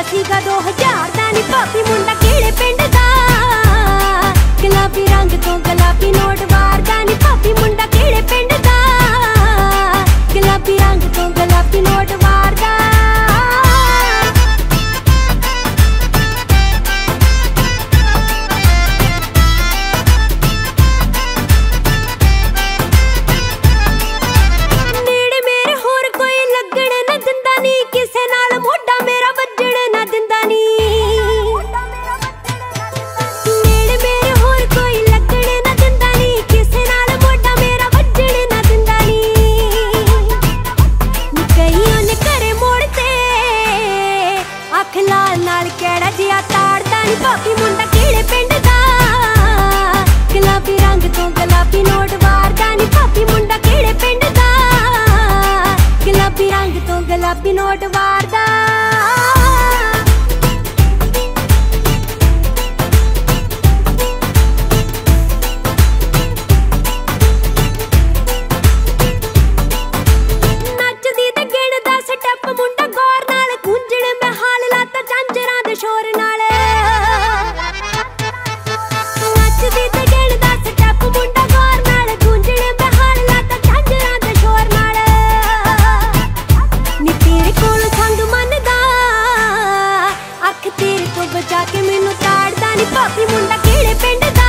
ਦਾ ਸੀਗਾ 2000 ਦਾ ਨੀ। ਭਾਬੀ ਮੁੰਡਾ ਕਿਹੜੇ ਪਿੰਡ ਦਾ? ਗੁਲਾਬੀ ਰੰਗ ਤੋਂ ਗੁਲਾਬੀ ਨੋਟ ਲਾਲ ਕਿਹੜਾ ਜਿਆ ਤਾੜਦਾ ਨੀ? ਭਾਬੀ ਮੁੰਡਾ ਕਿਹੜੇ ਪਿੰਡ ਦਾ? ਗੁਲਾਬੀ ਰੰਗ ਤੋਂ ਗੁਲਾਬੀ ਨੋਟ ਵਾਰਦਾ ਨੀ? ਭਾਬੀ ਮੁੰਡਾ ਕਿਹੜੇ ਪਿੰਡ ਦਾ? ਗੁਲਾਬੀ ਰੰਗ ਤੋਂ ਗੁਲਾਬੀ ਨੋਟ ਵਾਰਦਾ। ਤਾੜਦਾ ਮੁੰਡਾ ਕਿਹੜੇ ਪਿੰਡ ਦਾ?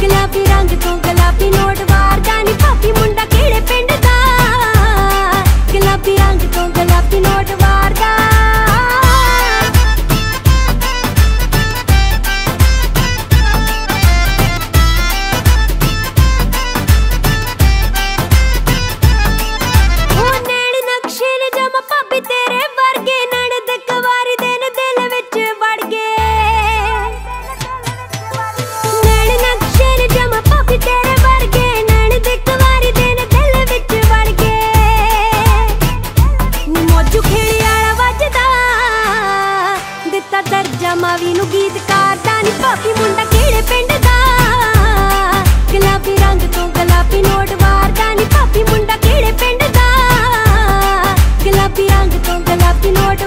ਗੁਲਾਬੀ ਰੰਗ ਤੋਂ ਮਾਵੀ ਨੂੰ ਗੀਤਕਾਰ ਦਾ ਨੀ। ਭਾਬੀ ਮੁੰਡਾ ਕਿਹੜੇ ਪਿੰਡ ਦਾ? ਗੁਲਾਬੀ ਰੰਗ ਤੋਂ ਗੁਲਾਬੀ ਨੋਟ ਵਾਰਦਾ ਨੀ। ਭਾਬੀ ਮੁੰਡਾ ਕਿਹੜੇ ਪਿੰਡ ਦਾ? ਗੁਲਾਬੀ ਰੰਗ ਤੋਂ ਗੁਲਾਬੀ ਨੋਟ